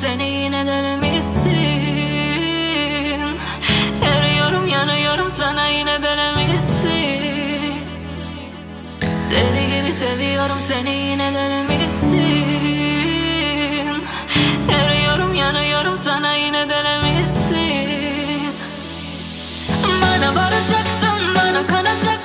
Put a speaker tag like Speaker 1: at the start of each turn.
Speaker 1: Seni yine delemişsin Eriyorum yanıyorum sana yine delemişsin Deli gibi seviyorum seni yine delemişsin Eriyorum yanıyorum sana yine delemişsin Bana varacaksın bana kanacak